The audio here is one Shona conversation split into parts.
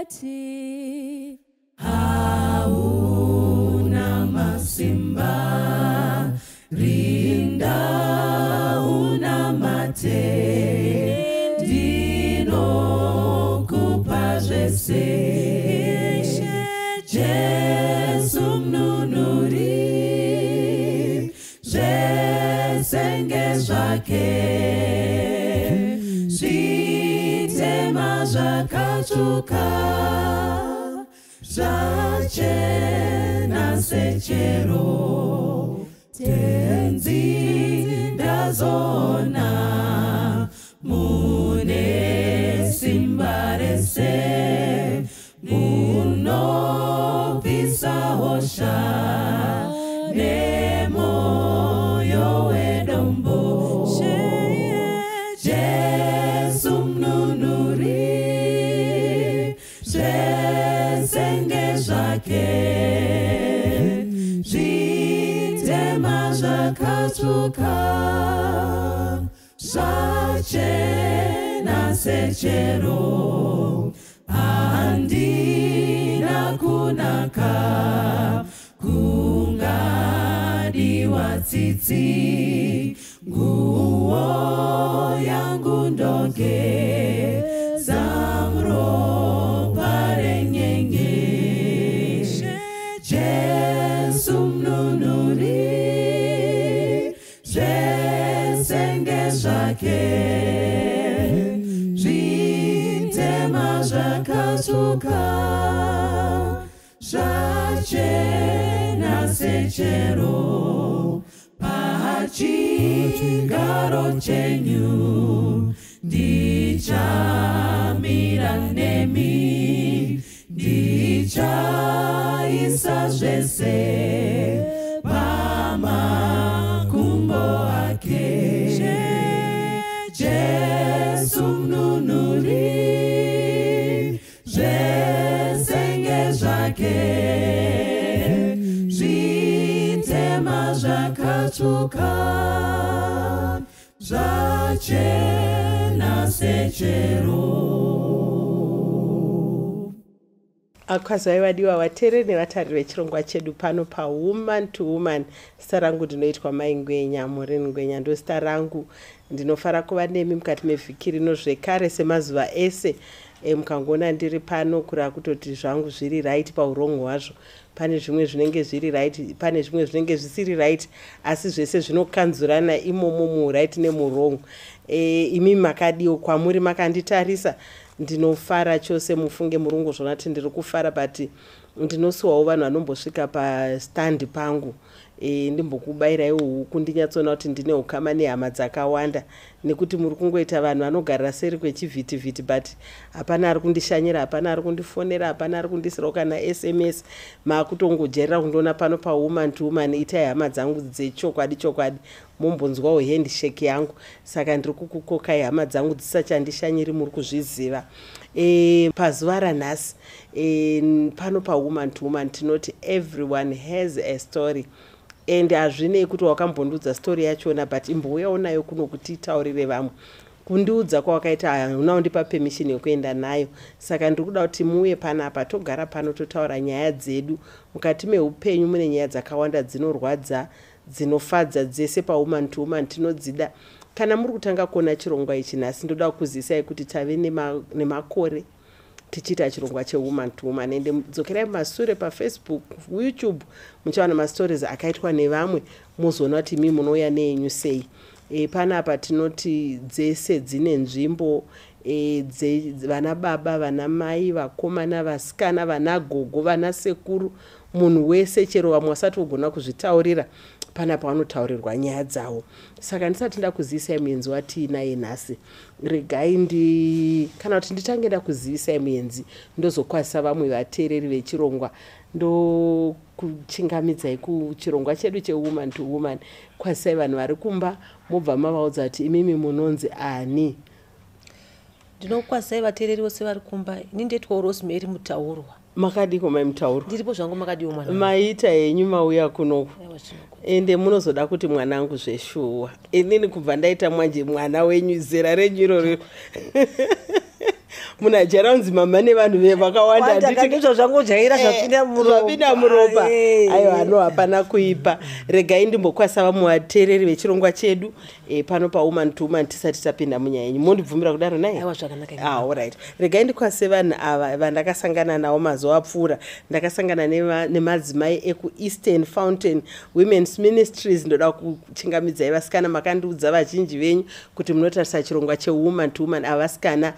ati. Hauna masimba zvakatsvuka zvachena sechero tenzi ndazona zvakatsvuka zvachena sechero. Handina kunaka. Kungadiwa tsitsi zvakatsvuka zvachena sechero pachigaro chenyu ndichamira nemi ndichaisa zvese zvakatsvuka zvachena sechero. Akwazai vadiwa vateereri nevatariri vechirongwa chedu pano pawoman to woman. Zita rangu ndinoitwa mai ngwenya murini ngwenya ndo zita rangu. Ndinofara kuva nemi mukati mevhiki rino zvekare semazuva ese. E, mukangoona ndiri pano kureva kutoti zvangu zviri right paurongo hwazvo pane zvimwe zvinenge zviri right pane zvimwe zvinenge zvisiri right asi zvese zvinokanzurana imomo murit nemurong e, imi makadiwo kwamuri makanditarisa ndinofara chose mufunge murungu zvona kuti ndiri kufara but ndinosiwawo vanhu vanombosvika pastandi pangu e, ndimbokubayiraiwo huku ndinyatsoona kuti ndine ukama nehama dzakawanda. Nekuti muri kungoita vanhu vanogarira seri kwechivhitivhiti but hapana ari kundishanyira hapana ari kundifonera hapana ari kundisirawo kana sms maakutongojairira kundiona pano pawoman to woman itai hama dzangu dzechokwadi chokwadi. Mombonzwawo handshake yangu. Saka ndiri kukukokai hama dzangu dzisachandishanyiri muri kuzviziva. E, pazuva ranhasi e, pano pawoman to woman tinoti everyone has a story and hazvinei kuti wakambondiudza stori yachona but imbouyawo nayo kuno kuti itaurire vamwe. Kundiudza kwawakaita hauna undipa permission yekuenda nayo. Saka ndiri kuda kuti muuye panapa togara pano totaura nyaya dzedu. Mukati meupenyu mune nyaya dzakawanda dzinorwadza dzinofadza dzese pawoman to woman tinodzida kana muri kutanga kuona chirongwa ichi nhasi ndoda kuzisai kuti tave nemakore. nema tichiita chirongwa chewoman to woman. Ende dzokerai masure pafacebook youtube muchawana mastories akaitwa nevamwe muzoona kuti mi munouya neenyu sei. E, panapa tinoti dzese dzine nzvimbo e, vana baba vana mai vakomana vasikana vana gogo vana sekuru munhu wese chero vamwe vasati vogona kuzvitaurira pana pavanotaurirwa nyaya dzavo saka ndisati ndakuzivisa muenzi watiinaye nhasi regai ndi kana kuti nditange ndakuzivisai muenzi ndozokwazisa vamwe vateereri vechirongwa ndokuchingamidzai kuchirongwa chedu chewoman to woman kwazisai vanhu vari kumba mobva mavaudza kuti imimi munonzi ani. Ndinokwazisai vateereri vose vari kumba ini ndeitwawo rosemary mutaurwa makadiko mai mutauro ndiripo zvangu makadiwo mwana. Maita henyu mauya kunoku ende munozoda kuti mwanangu zveshuwa. Inini kubva ndaita mwanje mwana wenyu zera renyu iroro munhu ajaira kunzi mama nevanhu vakawanda. Ndizvo zvangojaira zvapinda Eh, zvapinda muropa. aiwa no hapana kuipa. Regai ndimbokwasa vamwe vateereri vechirongwa chedu. Eh, pano pawoman to woman tisati tapinda munyaya yenyu mondibvumira kudaro nai aiwa zvakanaka ah, alright. Regai ndikwase vanhu ava vandakasangana navo mazuva apfuura. Ndakasangana nema- nemadzimai ekueastern fountain women's ministries. Ndoda kuchingamidzai vasikana makandiudza vazhinji venyu kuti munotarisa chirongwa chewoman to woman avasikana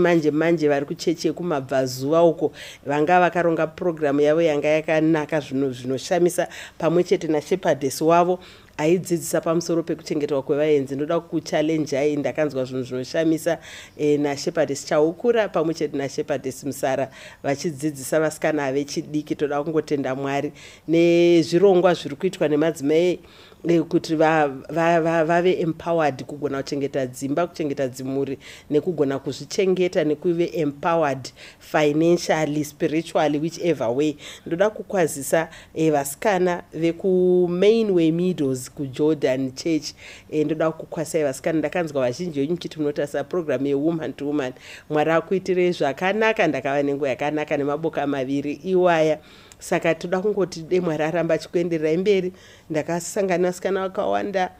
vechimanje manje vari kuchechi yekumabvazuva uko vanga vakaronga purogiramu yavo yanga yakanaka zvino- zvinoshamisa pamwe chete nashepadhesi wavo aidzidzisa pamusoro pekuchengetwa kwevaenzi. Ndoda kuchalenjai ndakanzwa zvinhu zvinoshamisa e, nashepadhesi chaukura pamwe chete nashepadhesi musara vachidzidzisa vasikana vechidiki. Toda kungotenda mwari. Nezvirongwa zviri kuitwa nemadzimai eh, kuti vave va, va, vave empowered kugona kuchengeta dzimba kuchengeta dzimuri nekugona kuzvichengeta nekuve empowered financially spiritually whichever way. Ndoda kukwazisa eh, vasikana vekumainway meadows kujordan church. Eh, ndoda kukwasai vasikana ndakanzwa vazhinji venyu muchiti munotarisa programu yewoman to woman. Mwari akuitire zvakanaka ndakava nenguva yakanaka nemaboka maviri iwaya. Saka toda kungoti de mwari aramba achikuendererai mberi. Ndakasangana vasikana vakawanda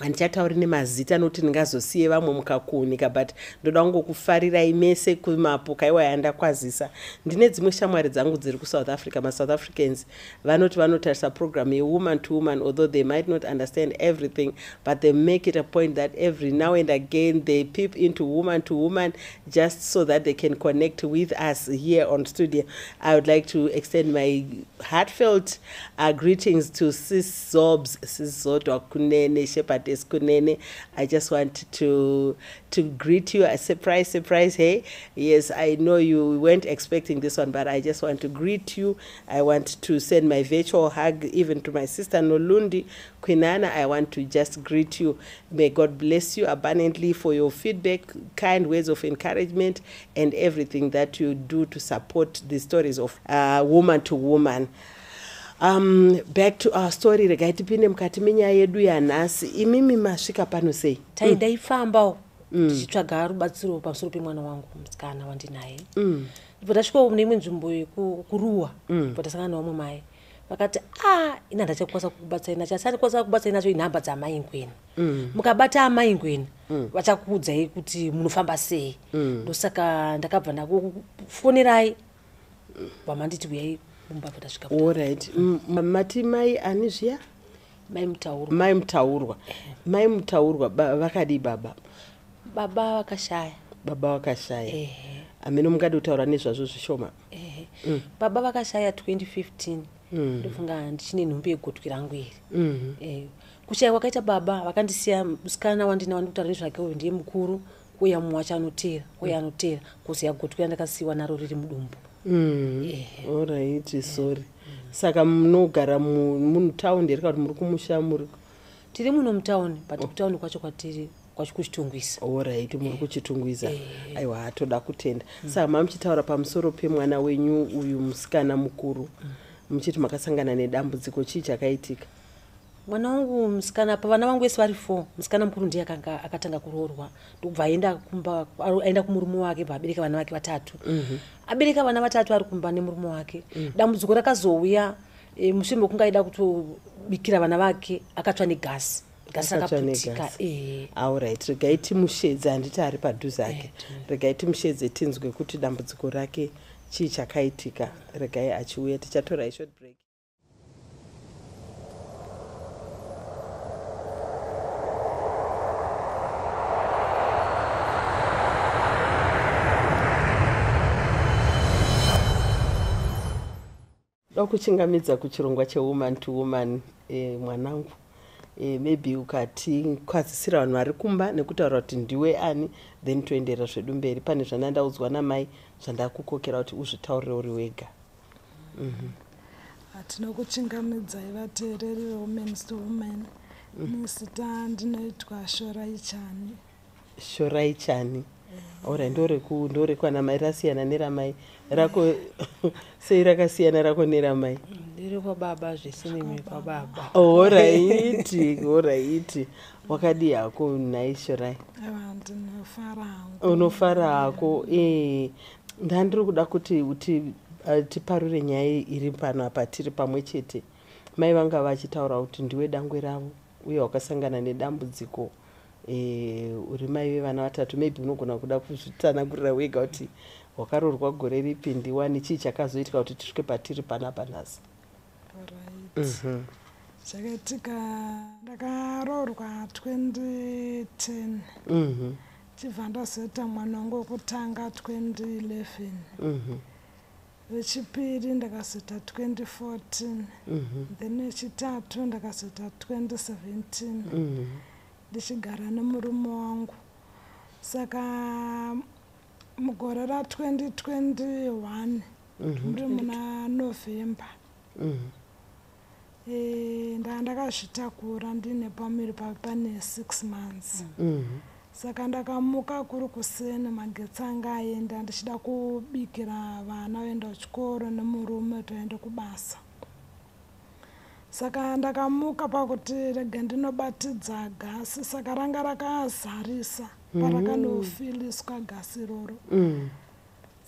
handichatauri nemazita nokuti ndingazosiye vamwe mukakuunika but ndoda kungokufarirai mese kumapoka iwa yandakwazisa. Ndine dzimwe shamwari dzangu dziri kusouth africa masouth africans. Vanoti vanotarisa programu yewoman to woman although they might not understand everything but they make it a point that every now and again they peep into woman to woman just so that they can connect with us here on studio. I would like to extend my heartfelt uh, greetings to sis zobs sis zodwa kunene shepherdess kunene i just want to to greet you. A surprise surprise hey. Yes i know you weren't expecting this one but i just want to greet you. I want to send my virtual hug even to my sister nolundi quinana i want to just greet you. May god bless you abundantly for your feedback kind words of encouragement and everything that you do to support the stories of uh, woman to woman um back to our story regai tipinde mukati menyaya yedu yanhasi. Imimi masvika pano sei? Tai ndaifambawo ndichitsvaga rubatsiro pamusoro pemwana wangu musikana wandinaye. Ibvo ndasvikawo mune imwe nzvimbo yekuruwa ibvo ndasangana nevamwe mai. Vakati a ina ndachakwanisa kukubatsai nacho asi andikwanisa kubatsai nacho inhamba dzamai ngwena mukabata amai ngwena vachakuudzai kuti munofamba sei. Ndosaka ndakabva ndakufonerai vamanditi uyai mumba bvo ndasvika allright mati mai ani zviya? Mai mutauro mai mutaurwa. Mai mutaurwa vakadii baba? Baba vakashaya. Baba vakashaya. Ehe hamene mungade kutaura nezvazvo zvishoma? Ehe baba vakashaya 2015 ndofunga ndichine nhumbi yegotwi rangu iri. Eh, kushaya kwakaita baba vakandisiya musikana wandina wandikutaura nezvake uyu ndiye mukuru uya mumwe wacho anotera uye anotera. Kuziya gotwi randakasiyiwa naro riri mudumbu allright sorry. Saka munogara mu- mutaundi here kana kuti muri kumusha muri tiri muno mutauni but kutauni kwacho kwatiri kwachikuchitungwisa allright muri kuchitungwiza. Aiwa hatoda kutenda. Saka mamuchitaura pamusoro pemwana wenyu uyu musikana mukuru. Muchiti makasangana nedambudziko chii chakaitika mwana wangu musikana pa vana vangu vese vari four musikana mukuru ndiye akanga akatanga kuroorwa. Ndokubva aenda kumba aenda kumurume wake bva abereka vana vake vatatu. Abereka vana vatatu ari kumba nemurume wake. Dambudziko rakazouya e, mushure mekunge aida kutobikira vana vake akatsva negasi. Gasi rakaputika negasi. eh. allright regai timushedze handiti ari padhuze ake regai timushedze tinzwe kuti dambudziko rake chii chakaitika. Regai achiuya tichatorai short break kuchingamidza kuchirongwa chewoman to woman eh, mwanangu. Eh, maybe ukatikwazisira vanhu vari kumba nekutaura kuti ndiwe ani then toendera zvedu mberi. Pane zvandandaudzwa namai zvandakukokera kuti uzvitaurire uri wega. Tinokuchingamidzai vateereri vewomens to women. Nezita ndinoitwa shorai chani. Shorai chani ora ndoreku ndorekwana mai rasiyana neramai. Rako sei rakasiyana rako neramai? Ndiri kwababa zvisinimi kwababa oraiti oraiti wakadii hako nhaishorai aiwa ndinofara hangu unofara hako e ndandiri kuda kuti uti uh, tiparure nyaya iri pano apa tiri pamwe chete. Mai vanga vachitaura kuti ndiwe dangwe ravo uye wakasangana nedambudziko e, uri mai vevana vatatu maybe unogona kuda kuzvitsanangurira wega kuti wakaroorwa gore ripi ndiwani chii chakazoitika kuti tisvike patiri panapa nhasi right Mhm. zvakaitika ndakaroorwa 2010 Mhm. chibva ndazoita mwana wangu wekutanga 2011 Mhm. wechipiri ndakazoita 2014 Mhm. then wechitatu ndakazoita 2017 Mhm. Ndichigara nemurume wangu saka mugore ra2021 Mhm. muri muna novhemba ndaa ndakazvitakura ndine pamiri pa- pane 6 months Mhm. saka ndakamuka kuri kuseni magetsi anga aenda ndichida kubikira vana vaenda kuchikoro nemurume toende kubasa saka ndakamuka pakuti rege ndinobatidza gasi saka ranga rakazarisa parakanofiliswa gasi iroro Mhm.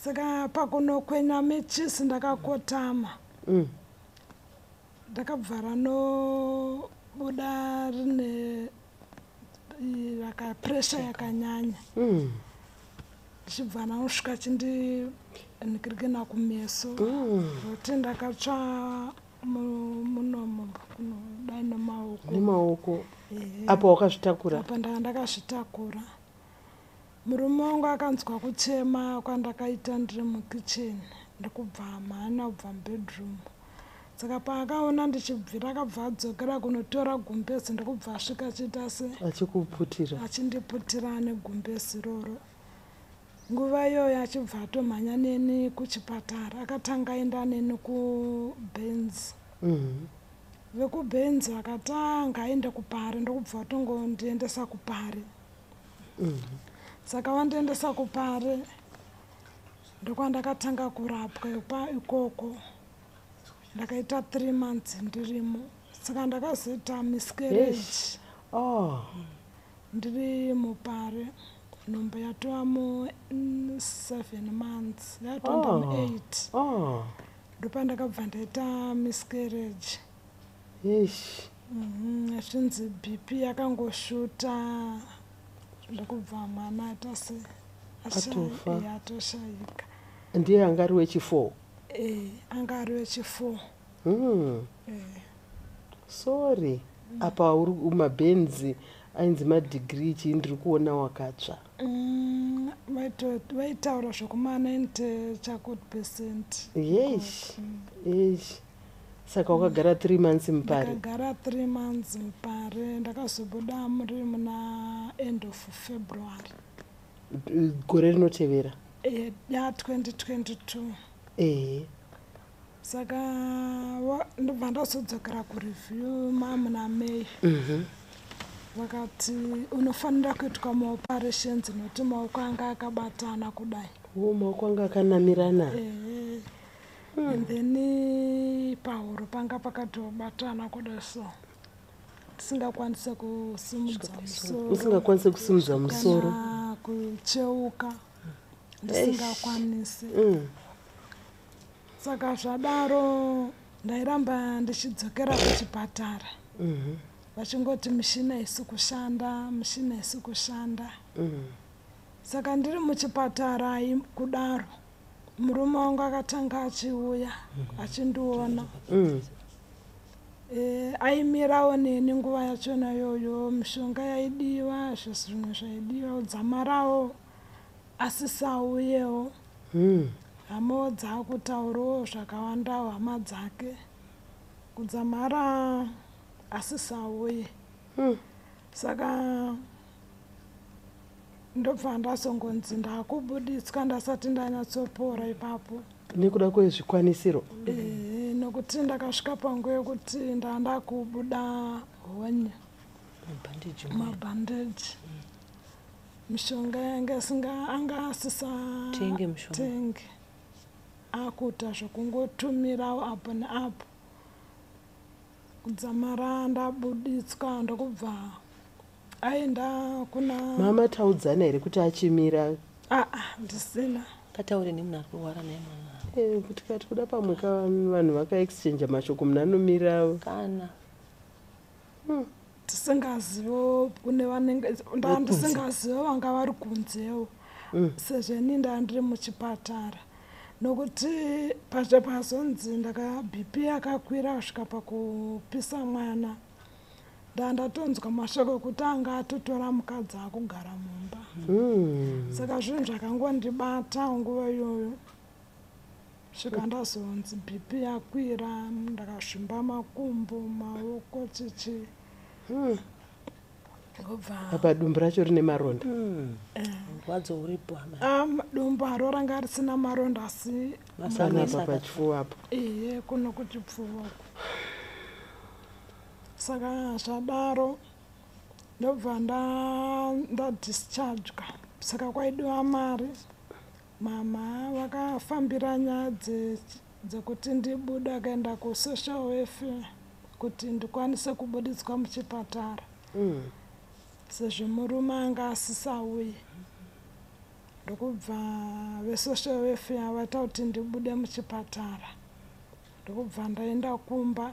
saka pakunokwenya mechisi ndakakotama Mhm. ndakabva ranobuda rine i- raka presha yakanyanya Mhm. ndichibva nanosvika chindinhikirikina kumeso Mhm. kuti ndakatsva munomo kunodai nemaoko. Nemaoko. Ehe. apo wakazvitakura? Apa ndanga ndakazvitakura. Murume wangu akanzwa kuchema kwandakaita ndiri mukicheni. Ndikubva mhanya kubva mubedroom. Saka paakaona ndichibvira akabva adzokera kunotora gumbezi ndikubva asvika achiita se achikuputira. achindiputira negumbezi roro nguva iyoyo achibva atomhanya neni kuchipatara akatanga aenda neni kubenzi Mhm. vekubenzi vakatanga aende kupari ndokubva vatongondiendesa kupari. Mhm. saka vandiendesa kupari ndokwandakatanga kurapwa ikoko. Ndakaita three months ndirimo. Saka ndakazoita miscarriage. Eish. oh ndiri mupari nhombo yatova mu mm, seven months. Yatomba Oh. mu-eight oh ndopandakabva ndaita miscarriage. Yesh Mhm, zvinzi bp yakangoshuta. Ndokubva mwana aita se Atofa. atoshayika ndiye anga ari wechifour? E anga ari wechifour. Mm. Eh, sorry. Apa uri mabhenzi ainzi madhigiri chii ndiri kuona wakatsva. Mm, vaitaura zvokuma 90 chakut percent. Yesh yesh saka wakagara three months mupari ndakagara three months mupare ndakazobuda muri muna end of february. Gore rinotevera? Eh, ya2022 ehe. Saka ndobva ndazodzokera kureview mamuna may. Mhm. Vakati unofanira kuitwa maoperations nokuti maoko anga akabatana kudai? Wo maoko anga akanamirana. Ehe. And then pahuro panga pakatobatana kudai so tisingakwanise kusimudza musoro. Usingakwanisi kusimudza musoro. kana kucheuka ndisingakwanisi Mm. saka zvadaro ndairamba ndichidzokera kuchipatara. Mhm. Vachingoti mishina isi kushanda mishina isi kushanda. Mhm. saka ndiri muchipatara ai kudaro. Murume wangu akatanga achiuya achindiona. Mm. e, aimirawo neni nguva yachona iyoyo mishonga yaidiwa zvimwe zvaidiwa udzamarawo asisauyewo Mm. hamawo dzaakutaurawo zvakawandawo hama dzake. Kudzamara asisauye Mm. saka ndobva ndazongonzi ndakubuditswa ndasati ndanyatsopora ipapo. Nekuda kwezvikwanisiro? E, nokuti ndakasvika pangu yekuti ndanda kubuda honye mabhandeji mabhandeji. Mishonga yange singa anga asisa Tenge mishonga. tenge. Akuita zvokungotumira apo neapo kudzamara ndabuditswa ndokubva aenda kuna mama taudzana here kuti achimira? Aa ndisina. Ngataure nemunhu ari kurwara naye mwana Eh, kuti kati kuda pamwe ka vanhu vakaexchange mashoko munhu anomira? Kana. Ndisingazivo kune vanenge nda ndisingazivo vanga vari kunzewo sezvo ini ndaa ndiri muchipatara nokuti pacho pazonzi ndaka bp yakakwira kusvika pakupisa mwana ndaa ndatonzwa mashoko ekuti anga atotora mukadzi akugara mumba Mm. saka zvinhu zvakangondibata nguva iyoyo svika ndazonzi bp yakwira ndakasvimba makumbo maoko chichi Mm. Apa dumbu racho rine maronda? Rwadzo uripo hama Um, dumbaro ranga risina maronda asi panapa pachifuva apo? Iye kuno kuchipfuwako saka zvadaro ndobva nda- ndadischargwa saka kwaidiwa mari. Mama vakafambira nyaya dze- dzekuti ndibuda kaenda kusocial welfare kuti ndikwanise kubuditswa muchipatara. Mm. Sezvo murume anga asisauyi ndokubva vesocial welfare vaita kuti ndibude muchipatara. Ndokubva ndaenda kumba.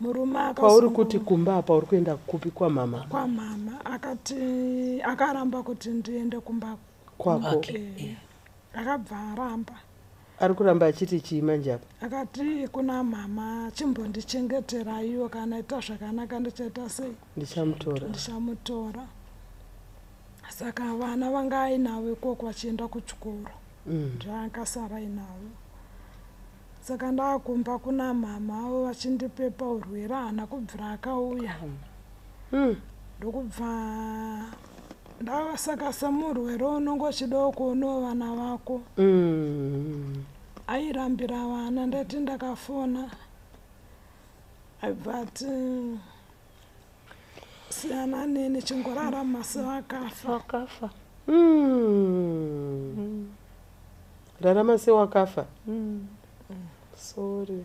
Murume akazongo- kuti kumba apa uri kuenda kupi kwamama? Kwamama. Akati akaramba kuti ndiende kumba kwako. akabva aramba ari kuramba achiti chii manje apa akati kuna mama chimbondichengeteraiwo kana ita zvakanaka ndichaita sei? Ndichamutora ndichamutora saka vana vanga ainavo ikoko vachienda kuchikoro. Mm. ndaakasara inavo saka ndaakumba kuna mama avo vachindipepa urwere haana kubvira akauya. Mm. ndokubva ndava saka semurwere unongo chidawo kuonawo vana vako Mm. airambira vana ndati ndakafona. Aibva ati siyana neni chingorarama sevakafa wakafa. Mm. rarama sewakafa sorry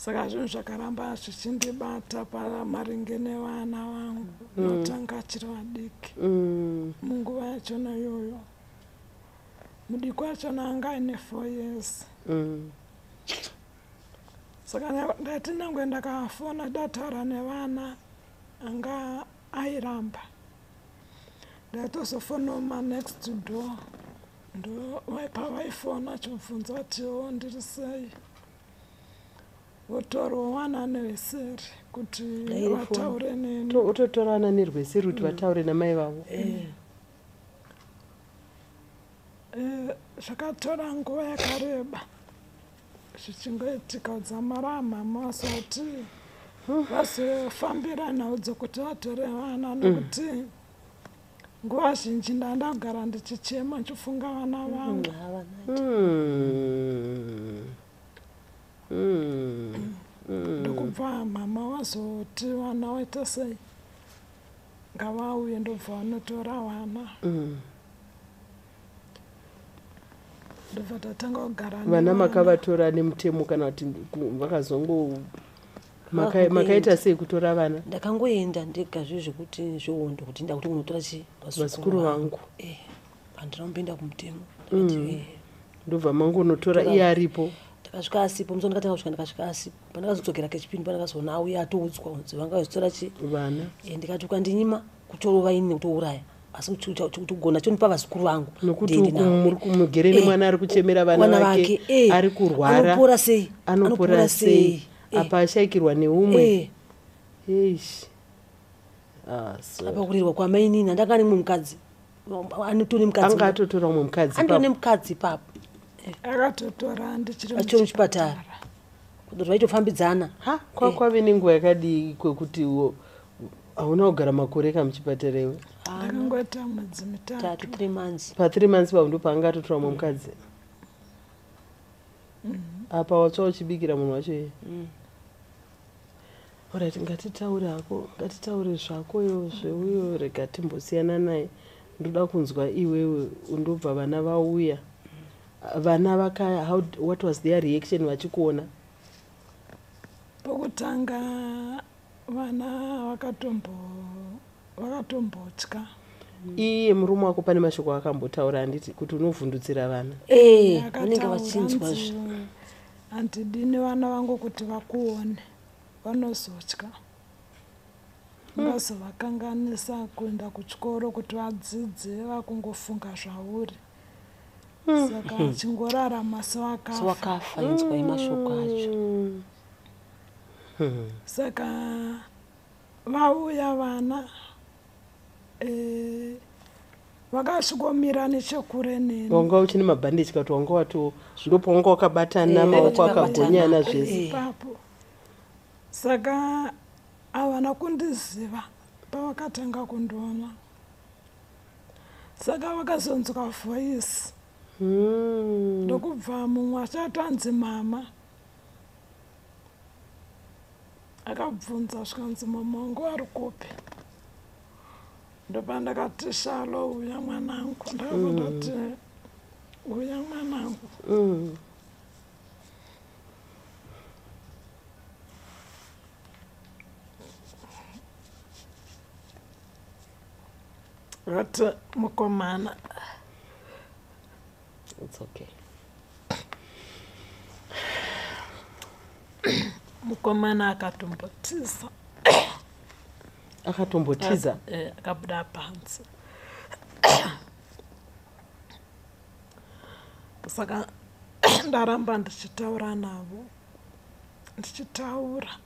saka zvinhu zvakaramba zvichindibata pamaringe nevana vangu notanga achiri vadiki. Mm. munguva yachona iyoyo mudiki wachona anga aine four years. Mm. saka ndati nyange ndakafona ndataura nevana anga airamba. Ndatozofonawo manext door ndo pavaifona chibvunza kuti o ndiri sei votorawo wana neveseri kuti vataure neni. To- utotorana nerweseri kuti vataure namai vavo. Eh, zvakatora nguva yakareba. Zvichingoitika udzamara mama vasati vazofambira nhau dzokuti vatore vana nokuti nguva zhinji ndandagara ndichichema ndichifunga vana vangu havana Mm. Mm. Mm. Ndokubva mama wazoti vana waita sei? Ngavauye ndobva vanotora vana. Mm. ndobva tatanga kugara vana nevana. makavatora nemutemo kana kuti ku- vakazongo makaita sei kutora vana? Ndakangoenda ndega zvo zvekuti zvehondo kuti nda kuti unotora chi? Vazukuru vangu. Eh, handina kumbinda kumutemo. Ndakati eh. ndobva mangonotora Tora- iye aripo ndakasvika asipo muso ndakatanga kusvika ndikasvika asipo pandakazodzokera kechipindi pandakazoona auya atoudzwa kunzi vanga vazotora chi vana ndikati ukandinyima kutorova ini nekutouraya asi kugona chonipa vazukuru vangu nokuti ndiende uku navo. muri kumugere Eh, nemwana ari kuchemera vana vake ari kurwara anopora sei anopora sei apa ashayikirwa neumwe apa kurirwa kwamainini handanga nemwe mukadzi anotone mukadzi anga atotora umwe mukadzi andone mukadzi ipapo akatotora ndichiri achiri muchipatara. kuti vaitofambidzana. Ha? Kwa kwave nenguva yakadii kwekuti wo- hauna kugara makore ka muchipatara iwe ndakangoita mwedzi tatu mitatu three months. Pathree months pavo ndo paanga atotora umwe mukadzi apa watsva uchibikira munhu wacho iye? Mm. orit ngatitaure hako ngatitaure zvako iwo zveuyo rega timbosiyana naye. Ndoda kunzwa iwewe undobva vana vauya vana vaka how, what was their reaction vachikuona? Pokutanga vana vakatombo- vakatombotya iye murume wako pane mashoko akambotaura handiti kuti unovhundutsira vana? Ee vanenge vachinzwa zvi- handidini vana vangu kuti vakuone vanozotya ungazovakanganisa kuenda kuchikoro kuti vadzidze vakungofunga zvauri saka achingorarama sewakafa sewakafa inzwai mashoko acho Hmm. saka vauya vana eh, vakasvikomira nechekure neni wanga uchine mabhandeji kati wanga wato zvino pawanga wakabatana Eh, maoko akagonyana Eh. zvese ipapo saka havana kundiziva pavakatanga kundiona saka vakazonzwa vhoisi. Ndokubva mumwe achatanzi mama akabvunza zvikanzi mama wangu ari kupi? Ndopandakati shalo uya mwanangu ndakakundati uya mwanangu Hmm. vati mukomana It's okay. mukomana akatombotiza. Akatombotiza? Eh, akabuda panze saka ndaramba ndichitaura navo. Ndichitaura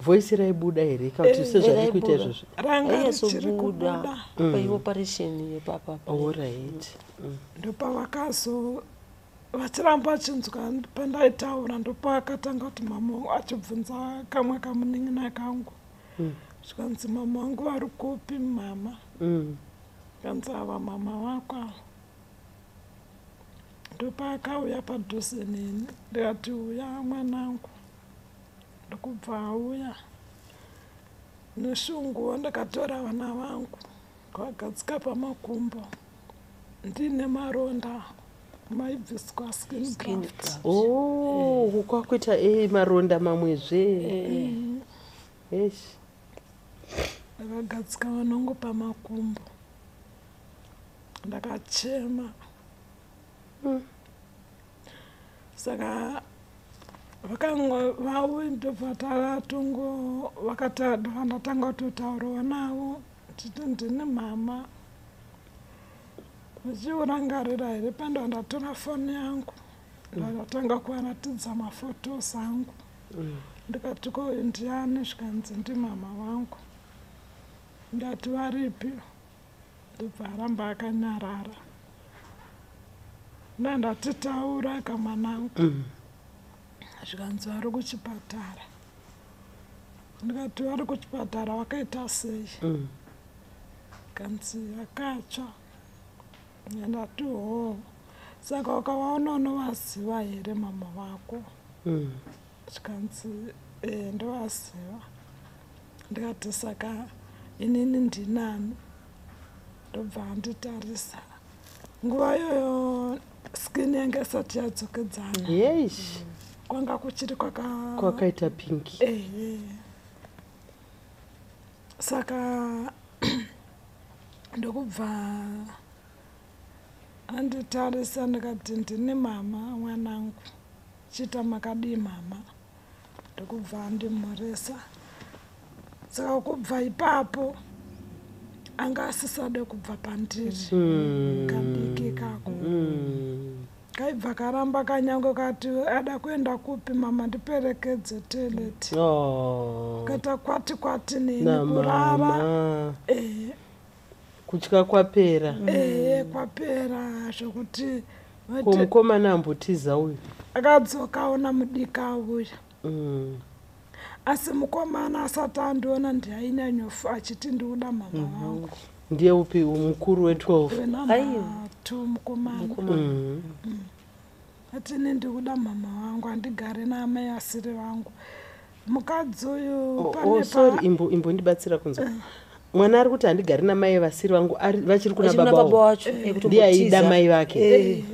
voisi raibuda here? Kauti sezvari kuita izvozvo? Ranga richiri aizobuda kubuda paioperation yepapapa orit ndopavakazo vachiramba vachinzwa pandaitaura ndopavakatanga kuti mama wangu achibvunza kamwe kamunin'ina kangu. Zvikanzi mama wangu vari kupi mama kanzi ava mama wako ava ndopaakauya padhuze neni ndikati uya mwanangu ndokubva auya neshunguo ndikatora vana vangu ndikavagadzika pamakumbo ndiine maronda maibviswa skin Skin graft. graft. o uku kwakuita e maronda mamwezve. Eshi ndakagadzika vanongo pamakumbo ndakachema. Saka vakanga vauyi ndobvatavatongo vakatandatanga kutotaurawo navo nditi ndini mama vachiurangarira here panda ndatora foni yangu? Ndatanga kuvaratidza mafotos angu. Ndikati ko ndiani zvikanzi ndimama vangu ndati varipi? Ndobva aramba akanyarara. Ndandati taura kamwanangu zvikanzi vari kuchipatara. Ndikati vari kuchipatara vakaita sei? Kanzi akatsva ndati hoo. Saka ukavaona unovaziva here mama vako zvikanzi e ndovaziva. Ndikati saka inini ndinani? Ndobva anditarisa nguva iyoyo skin yange isati yadzokedzana. Yeshi kwanga kuchiri kwaka kwakaita pingi ehe saka ndokubva anditarisa ndikati ndini mama mwanangu chiita makadii mama. Ndokubva andimhoresa saka kubva ipapo anga asisade kubva pandiri. Kadiki kako Mm. Kaibva karamba kanyange kati ada kuenda kupi mama ndiperekedze toileti Oh. kaita kwati kwati nini kurara? eh, kutya kwapera. Eh, kwapera zvokuti ko mukomana ambotiza uyu? Akadzokaona mudika auya Mm. asi mukomana asati andiona ndiainyanyofa achiti ndiuda mama vangu ndiye upi? Mukuru we12 wenamba Aiyo. t mukomana. Mm. atini ndiuda mama vangu handigari naamai asiri vangu mukadzi uyu Oh, pane oh, sorry imbo imbondibatsira kunzwa mwana ari kuti handigari namai vasiri vangu vachiri kuna baba baba wavo. vacho, eh, kuti ndiye aida umbotiza. mai vake. Eh,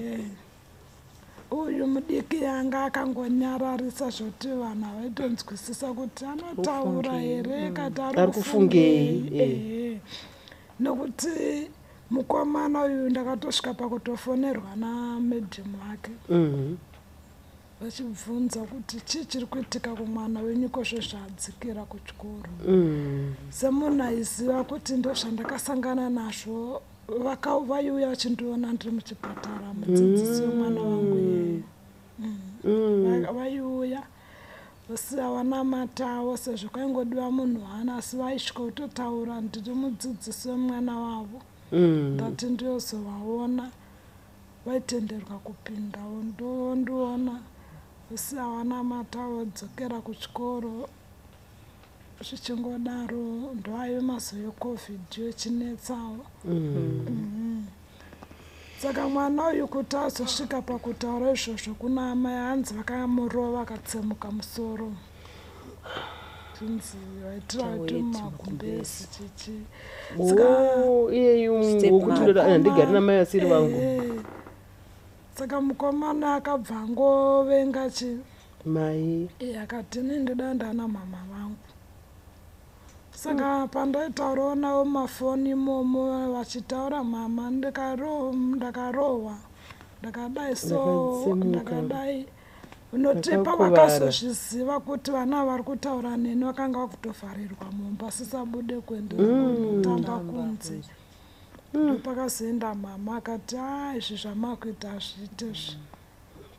uyu mudiki yanga akangonyararisa zvoti vanhu havaitonzwisisa kuti anotaura here kati Mm. Ari kufungei, nokuti mukomana uyu ndakatosvika pakutofonerwa namedhimu wake Mhm. vachibvunza kuti chii chiri kuitika kumwana wenyu ikozvo zvaadzikira kuchikoro Mhm. semunhu aiziva kuti ndo zvandakasangana nazvo vaka- vaiuya vachindiona ndiri muchipatara mudzidzisi wemwana wangu iyeyo Mhm. Va- vaiuya vose havanamatawo sezvo kwaingodiwa munhu hana asi vaisvika kutotaura ndiri mudzidzisi wemwana wavo Mhm. ndati ndiyozovaona vaitenderwa kupinda ndondiona vose havanamatawo dzokera kuchikoro zvichingodaro ndoayo mazuva ecovid yechinetsawo Mhm. Saka mwana uyu kuti azosvika pakutaura izvozvo kuna amai hanzi vakamurova vakatsemuka musoro. Chinzi vaitira kuti mumagumbezi chichi. Iyeyu wokuti mother. handigari namai vasiri vangu Eh, saka mukomana akabva angovenga chi mai. Iye akati ini ndida ndana mama vangu saka pandaitaurawo navo mafoni imomo vachitaura mama ndikaro- ndakarohwa ndakadai so ndakadai. Notipa Ndakakuvara. vakazozviziva kuti vana vari kutaura neni vakanga vakutovharirwa mumba sisabude kuendera kunotamba kunze. ndopakazoenda mama akati a izvi zvamakuita hazviitezvi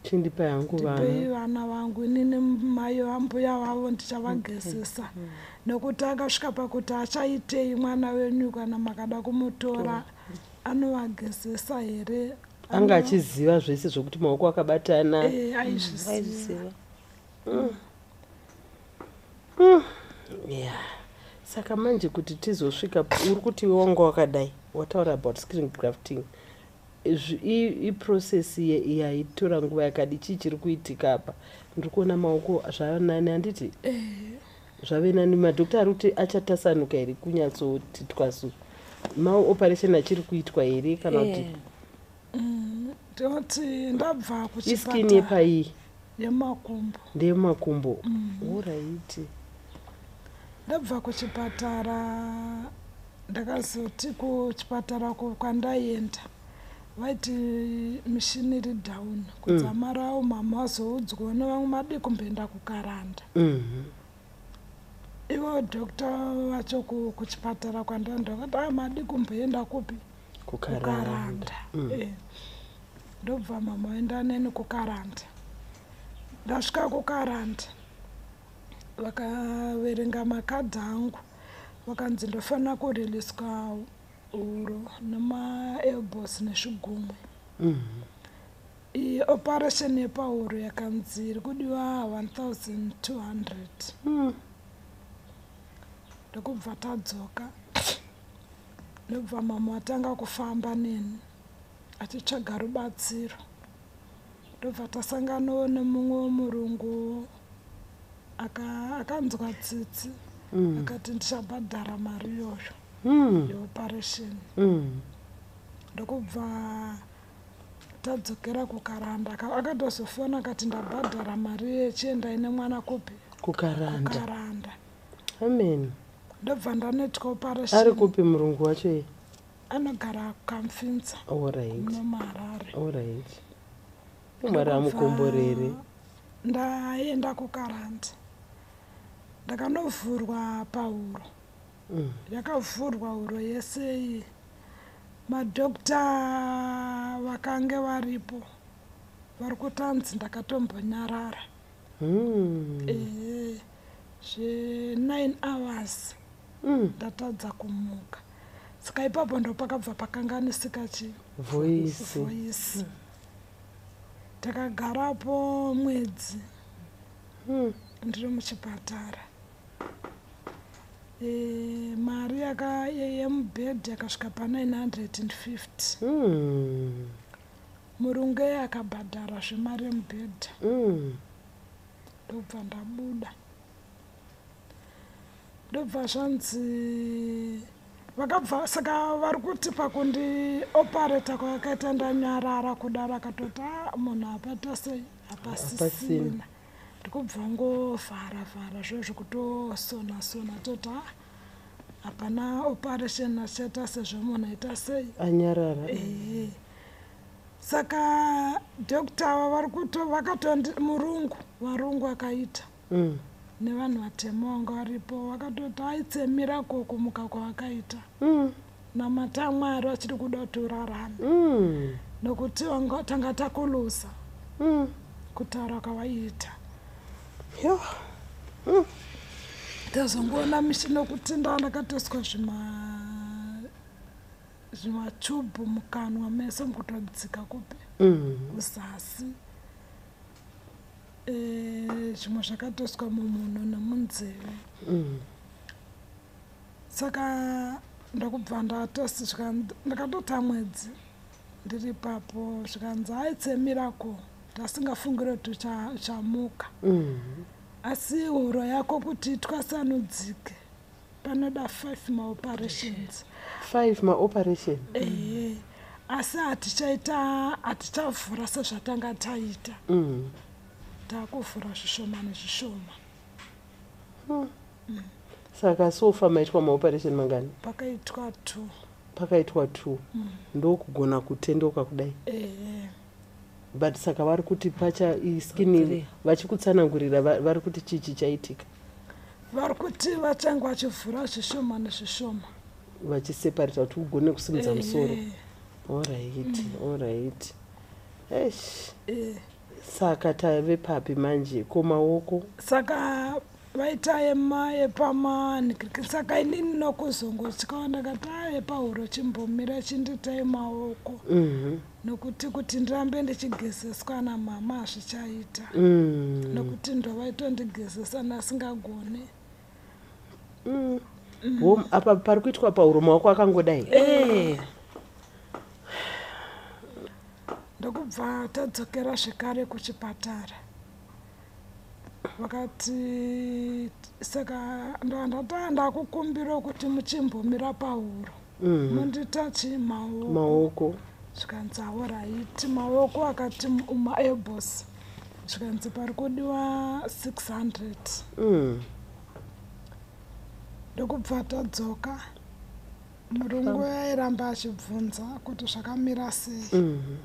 chindipa yangu ndipei vana vana vangu inini mai vambuya vavo ndichavagezesa. Nokuti akasvika pakuti achaitei mwana wenyu kana makada kumutora anovagezesa here? Anga achiziva zvese zvokuti maoko akabatana. Eh, aizviziva. Ya saka manje kuti tizosvika uri kuti wanga wakadai wataura about screen grafting Zvi- i- iprocess ye- yaitora nguva yakadi chii chiri kuitika apa? Ndiri kuona maoko zvanani handiti zvave nani madhokta ari kuti achatasanuka here kunyatsoti twasu? Maoperation achiri kuitwa here kana kuti Eh, ndinoti ndabva kuchipatara yepaii yemakumbo. Ndeyemakumbo. Oraiti ndabva kuchipatara ndakazoti kuchipatara ku- kwandaienda vaiti mishini iri down kudzamara umama wazoudzwa nevamwe madikumboenda kukaranda. Mhm. ivo dokta vacho ku- kuchipatara kwandaenda vakati a madi kumboenda kupi? Kukaranda. Kukaranda. Eh. ndobva mama waenda neni kukaranda. Ndasvika kukaranda. Vakaverenga makadhi angu. Vakanzi ndofanira kuriliswa uro nemaelbos nezvigumwe Mhm. iyi operation yepauro yakanzi iri kudiwa 1200 Mm. ndokubva tadzoka ndobva mama atanga kufamba neni achitsvaga rubatsiro ndobva tasanganawo nemumwe murungu aka- akanzwa tsitsi Mm. akati ndichabhadhara mari iyoyo Mm. Yeoperation Mm. ndokubva tadzokera kukaranda Aka- akatozofona akati ndabhadhara mari yechienda ine mwana kupi? Kukaranda. Amen. Ndobva ndanetwa ari operation kupi murungu wacho ye anogara kamfinza. Oright munomarare oright mwari amukomborere. ndaenda kukaranda. Ndakanovhurwa pauro. Yakavhurwa uro yese iyi. Madhokta vakange varipo. Vari kutanzi ndakatombonyarara Mm. ehe zve9 hours. Mm. ndatadza kumuka. Saka ipapo ndo pakabva pakanganisika chi? Voisi voisi takagarapo mwedzi. Ndiri muchipatara e, mari yemubhedhi yakasvika pa950 Mm. murungu eye akabhadhara zvemari yemubhedha Mm. ndobva ndabuda ndobva zvanzi vakabva saka vari kuti pakundiopareta kwakaita ndanyarara kudaro akatoti "Ah, munhu apata sei Hapasisina." Ndikubva ngovhara vhara zvezvo kutosona sona toti ha hapana operation achaita sezvo munhu aita sei. Anyarara. Ehe. Saka dokta ava vari kuto vakatondi murungu varungu akaita. Mm. nevanhu vatema vanga varipo vakatoti aitsemira ko kumuka kwavakaita. Mm. namata mwari vachiri kuda kuti urarame. Mm. nokuti wanga- tanga takulusa. Mm. kutaura kwavaiita Yo. tazongoona mishi nokuti ndaa ndakatoswa zvima zvimachubhu mukanwa meso mukutodzika kupi Mm. kuzasi Eh, zvimwe zvakatoswa mumhuno nemunzeve Mm. saka ndakubva ndatosi zvikanzi- ndakatota mwedzi ndiri ipapo zvikanzi aitsemirako ndasingafungire ucha- uchamuka Mm. asi huro yako kuti itwasanudzike panoda 5 maoperations five maoperation ehe. Asi hatichaita hatichavhura sezvatanga taita. Mm. taakuvhura zvishoma. Nezvishoma saka sofa maitwa maoperation mangani? Pakaitwa two. Pakaitwa two. Ndokugona kutendoka kudai? Ehe but saka vari kuti pacha iskini vachikutsanangurira va- vari kuti chii chichaitika vari kuti vachange vachivhura zvishoma nezvishoma. Vachiseparata kuti ugone kusimudza musoro. Olright olright esh saka tave papi manje komaoko saka vaita ema yepamanhikiriki saka inini a yepahuro chimbomira chinditai maoko. Mhm. nokuti kuti ndirambe ndichigezeswa namama hazvichaita Mm. nokuti ndovaitondigezesa ndasingagoni Mm. Wo- apa pari kuitwa pahuro maoko akangodai? Eh, ndokubva tadzokera zvekare kuchipatara vakati saka ndandata ndakukumbira kuti muchimbomira pahuro. Mhm. munditachi maoko. Maoko. Zvikanzi awo raiti. Maoko akati umaebos zvikanzi pari kudiwa 600 Mm. ndokubva tadzoka murungu airamba achibvunza kuti zvakamira sei. Mhm.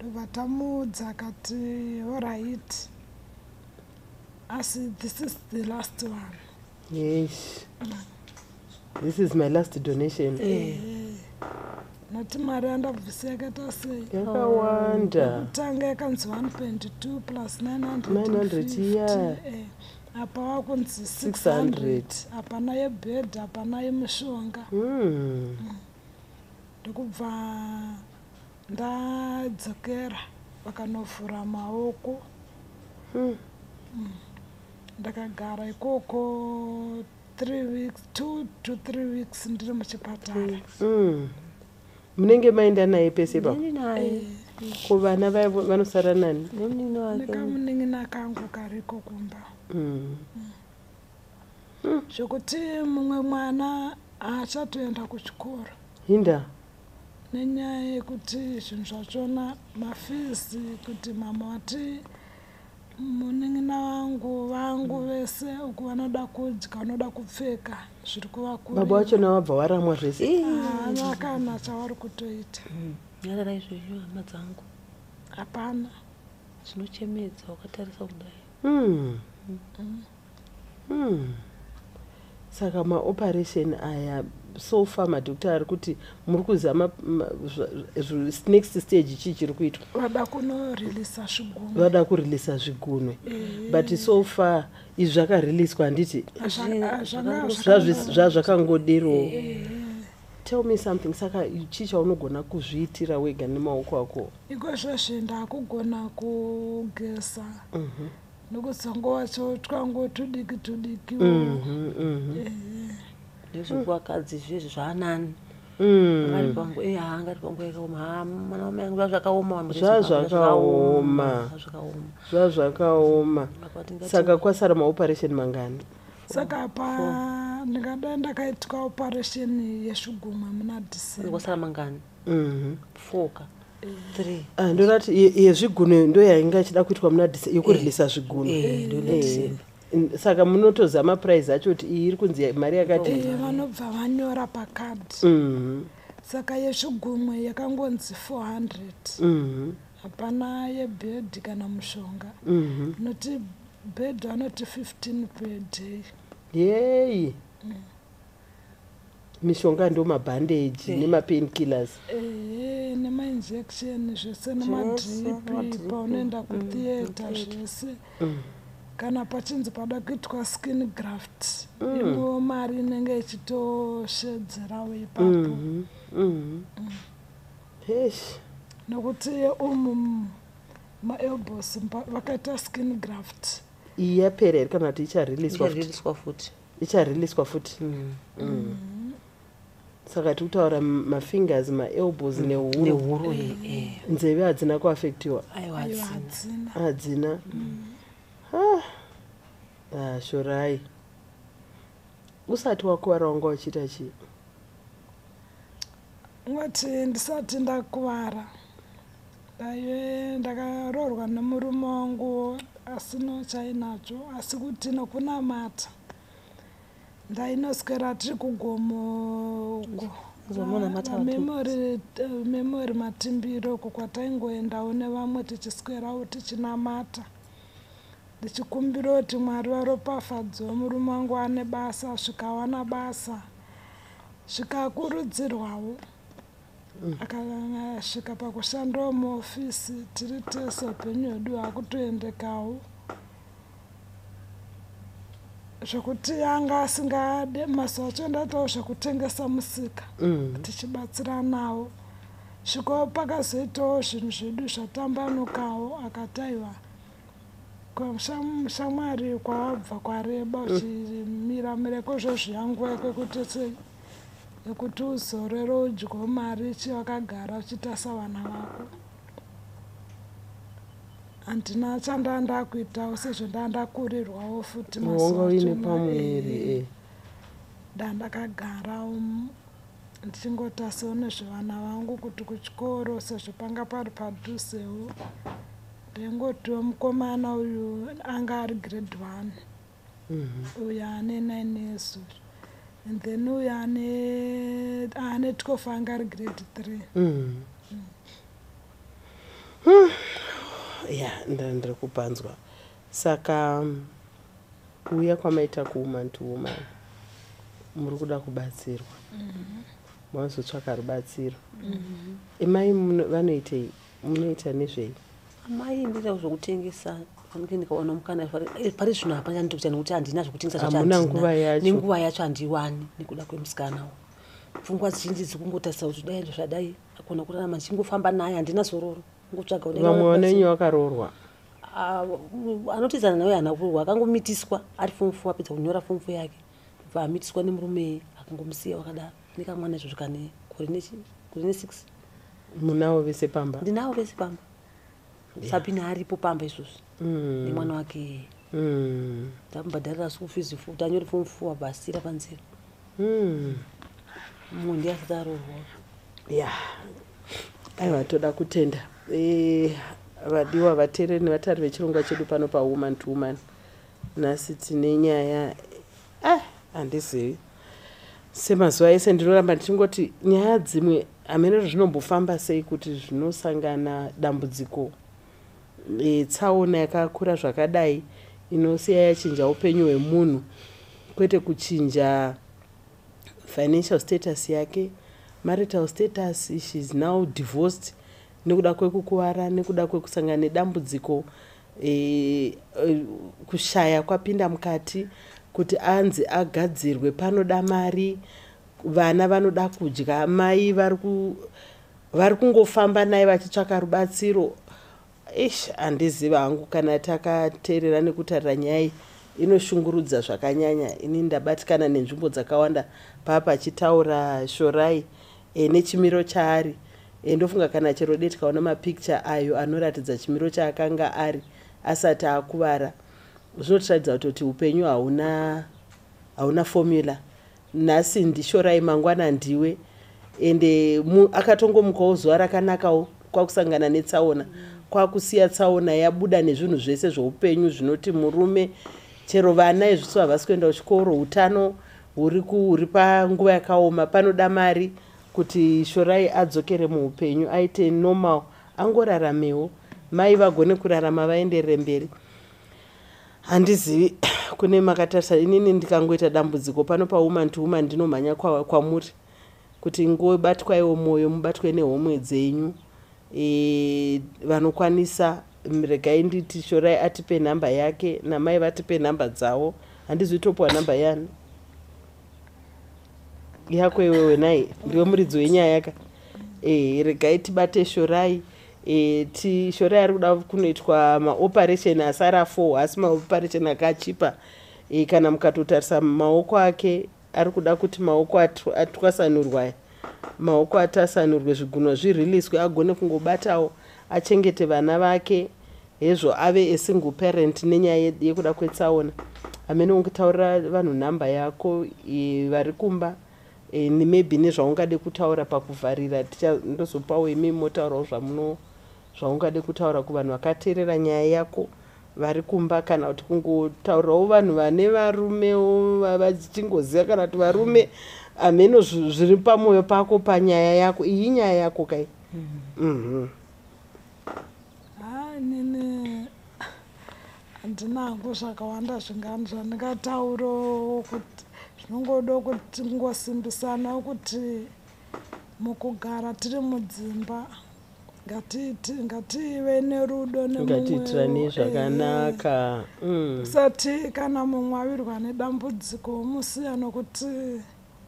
ndobva tamuudza akati oright asi this is the last one. Yes. This is my last donation. Eh. noti mari yandabvisa yakaita sei yakawanda. Kutanga yakanzi 1.2 plus 900, yeah. 950 apa wakunzi 600. 600 hapana yebhedhi hapana yemushonga Mm. ndokubva ndadzokera vakanovhura maoko. Mm. Ndakagara ikoko 3 weeks 2 to 3 weeks ndiri muchipatara. Mm. munenge maenda naye pese ipapo? Neni naye. Ko vana vanosara nani? Nekamunin'ina kangu kariko kumba Mm. zvokuti mumwe mwana haachatoenda kuchikoro hinda nenyaya yekuti zvinhu zvachona mafizi kuti mama vati munin'ina wangu vangu vese uku vanoda kudya vanoda kupfeka zviri baba vachona wabva waramwa zvese? Kuvahaana kana chavari kutoita. Nyarara izvozvo hama dzangu. Hapana. Zvinochemedza ukatarisa kudai. Mm. Mm. Saka maoperation aya so far madhokta ari kuti muri kuzama next stage chii chiri kuitwa? Vada kunorilisa zvigunwe. Vada kurilisa zvigunwe. But so far izvi zvakariliswa handiti? Zvazvakangodero tell me something saka chii chaunogona kuzviitira wega nemaoko ako? Iko zvezve ndakugona kugesa nokuzongowa chotwangu tudiki tudiki. Mhm, mhm. nezvekuakadzi zvezvi zvaanani. Mm. angari pangu e haangari pangu yakaoma. Ha mwana wamai angu zvakaoma Zvazvakaoma. zvakaoma. zvazvakaoma tingati- saka kwasara maoperation mangani? Saka pa ndingadai ndakaitwa operation yezvigumwe muna december. Kwasara mangani? Mhm. Ah, ndorati ye- yezvigunwe ndo yainga ichida kuitwa muna Dece- yokurilisa zvigunwe Eh, Eh, saka munotoziva mapuraizi acho kuti iyi iri kunzi mari yakati. Eh, vanobva vanyora pakadhi Mhm. saka yezvigumwe yakangonzi 400 Mhm. hapana yebhedhi kana mushonga. Mhm. noti bhedhi anoti 15 per day. Yeyi mishonga ndo mabhandeji Eh. nemapain killers. Ehe nemainjection zvese nemadripi nemadrip. paunoenda kutheatre zvese. Kana pachinzi pada kuitwa skin graft imwewo mari inenge ichitoshedzerawo ipapo Mhm. Mhm. hesh. Nokuti umu maelbos vakaita skin graft. Iyi yapera here kana kuti ichariliswa futi ichariliswa futi ichariliswa futi Mm. Saka tiri kutaura mafingers maelbows nehuro nehuro ye eh. nzeve hadzina kuafektiwa? Hadzina. hadzina. Hadzina? Ah. Ah, shorai. Usati wakuvara wanga uchiita chii ngoti ndisati ndakuvara daive ndakaroorwa nemurume wangu asino chainacho asi kuti nokunamata ndainoswera tiri kugomo Kuzomunamata watu. memori matimbiro uko kwataingoendawo nevamwe tichiswerawo tichinamata. Ndichikumbira kuti mwari varopafadzwa murume wangu ane basa svikawana basa. Zvikakurudzirwawo akasvika pakushandawo muofisi tiri tese upenyu hwedu hwakutoendekawo zvokuti anga asingade mazuva acho ndaitawo zvekutengesa musika Mm. tichibatsiranawo. Svikawo pakazoitawo zvinhu zvedu zvatambanukawo akataiwa shamwari kwawabva kwareba uchimira mirekozvo zviyanguva kwekuti se yekuti uzorero udyo mari chi wakagara uchitasa vana vako handina chandaa ndakuitawo sezvo ndaa ndakurirwawo futi wanga uine achona, pamuviri eh, eh. ndaa ndakagara um, ndichingotasawo nezvevana vangu kuti kuchikoro sezvo panga pari padhuzewo ndaingotiwo mukomana uyu anga ari grade one Mhm. uyu ane nine years and then uyu ane ane twelve anga ari grade three Mhm. Hmm. Ya ndiri kupanzwa saka mm, kuuya kwamaita kuwoman to woman muri kuda kubatsirwa. Mazotsvaka rubatsiro. Imai muno- vanoitei munoita nezvei amai ndiita zvokutengesa. Panenge ndikaona mukana pari- pari zvino hapana ndikuita nekuti handina zvokutengesa zvacho Hamuna handina. nguva yacho. nenguva yacho handiwani nekuda kwemusikanawo pfungwa zhinji dzikungotarisa kuti dai ndo zvadai akona kurarama ndichingofamba naye handina zororo ngotsvaga vamwe vanenyu vakaroorwa? Ah, anotidzana naye hana kurwa akangomitiswa ari fomufu apedza kunyora fomufu yake. Bva amitiswa nemurume akangomusiya wakadaro. Nekamwana izvo zvikane kuri ne6 munavo vese pamba? Ndinawo vese pamba. Sabini aripo pamba izvozvo. Mm. nemwana wake. Mm. ndamubhadharira school fees futi anyori fomu four basira panzira Mm. mumwe ndiye asati aroorwa. Ya aiwa toda kutenda. Eh, vadiwa vateereri nevatari vechirongwa chedu pano pawoman to woman. Nhasi tine nyaya. Ah handizivi semazuva ese ndinoramba ndichingoti nyaya dzimwe hamene zvinombofamba sei kuti zvinosangana dambudziko e, tsaona yakakura zvakadai inosiya yachinja upenyu hwemunhu kwete kuchinja financial status yake marital status shes now divorced nekuda kwekukuvara nekuda kwekusangana nedambudziko e, e, kushaya kwapinda mukati kuti anzi agadzirwe panoda mari vana vanoda kudya mai vari ku- vari kungofamba naye vachitsvaka rubatsiro. Ish handiziva hangu kana takateerera nekutarira nyaya iyi inoshungurudza zvakanyanya. Ini ndabatikana nenzvimbo dzakawanda. Paa pachitaura shorai e, nechimiro chaari. E, ndofunga kana chero dei tikaona mapicture ayo anoratidza chimiro chaakanga ari asati akuvara. Zvinotiratidza kutoti upenyu hauna hauna formula. Nhasi ndishorai mangwana ndiwe. Ende mu- akatongomukawo zuva rakanakawo kwakusangana netsaona. Kwakusiya tsaona yabuda nezvinhu zvese zveupenyu zvinoti murume chero vana izvisu havasi kuenda kuchikoro utano huri panguva yakaoma panoda mari kuti shorai adzokere muupenyu aite normal angoraramewo mai vagone kurarama vaenderere mberi. Handizivi kune makatarisa inini ndikangoita dambudziko pano pawoman to woman ndinomhanya kwa- kwamuri kuti ngobatwaiwo mwoyo mubatwe nehomwe dzenyu. E, vanokwanisa regai nditi shorai atipe nhamba yake namai vatipe nhamba dzavo. Handizvi topiwa nhamba yani yako iwewe nai ndiwe muridzi wenyaya ka e, regai tibate shorai. E, ti shorai ari kuda kunoitwa maoperation asara 4 asi maoperation akachipa. E, kana mukatotarisa maoko ake ari kuda kuti maoko atwasanurwa maoko atasanurwe zvigunwa zviriliswe agone kungobatawo achengete vana vake hezvo ave esingle parent nenyaya ye- yekuda kwetsaona. Hamene ungitaurira vanhu nhamba yako vari kumba e, maybe nezvaungade kutaura pakuvharira. Ndozopawo imi motaurawo zvamuno zvaungade kutaura kuvanhu vakateerera nyaya yako vari kumba kana kuti kungotaurirawo vanhu vane varumewo va- vachingoziva kana kuti varume hameno zvi- zviri pamwoyo pako panyaya yako iyi inyaya yako kai? Mhm. hai nini? Handinango zvakawanda zvingani zvandingatauro kuti zvinongodo kuti ngosimbisana kuti mukugara tiri mudzimba ngatiiti ngative nerudo ngatiitirane nemumwewo. zvakanaka Mm. Kusati kana mumwe awirwa nedambudziko musiya nokuti